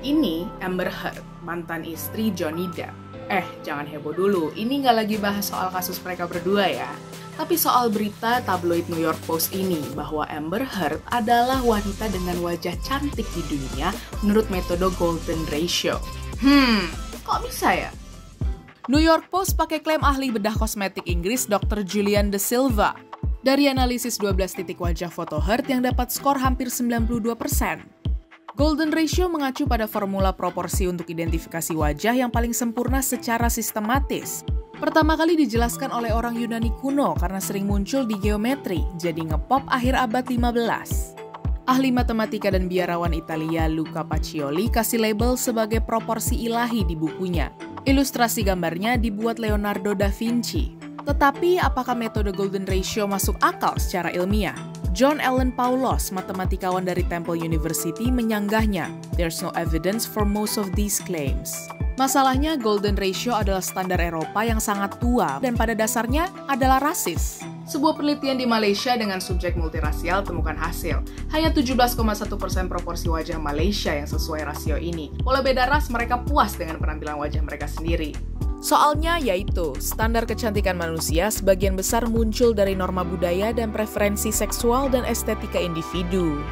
Ini Amber Heard, mantan istri Johnny Depp. Eh, jangan heboh dulu, ini nggak lagi bahas soal kasus mereka berdua ya. Tapi soal berita tabloid New York Post ini bahwa Amber Heard adalah wanita dengan wajah cantik di dunia menurut metode Golden Ratio. Hmm, kok bisa ya? New York Post pakai klaim ahli bedah kosmetik Inggris Dr. Julian De Silva. Dari analisis 12 titik wajah foto Heard yang dapat skor hampir 92 persen. Golden Ratio mengacu pada formula proporsi untuk identifikasi wajah yang paling sempurna secara sistematis. Pertama kali dijelaskan oleh orang Yunani kuno karena sering muncul di geometri, jadi ngepop akhir abad 15. Ahli matematika dan biarawan Italia Luca Pacioli kasih label sebagai proporsi ilahi di bukunya. Ilustrasi gambarnya dibuat Leonardo da Vinci. Tetapi apakah metode Golden Ratio masuk akal secara ilmiah? John Allen Paulos, matematikawan dari Temple University, menyanggahnya, there's no evidence for most of these claims. Masalahnya, Golden Ratio adalah standar Eropa yang sangat tua dan pada dasarnya adalah rasis. Sebuah penelitian di Malaysia dengan subjek multirasial temukan hasil. Hanya 17,1% proporsi wajah Malaysia yang sesuai rasio ini. Walau beda ras, mereka puas dengan penampilan wajah mereka sendiri. Soalnya yaitu, standar kecantikan manusia sebagian besar muncul dari norma budaya dan preferensi seksual dan estetika individu.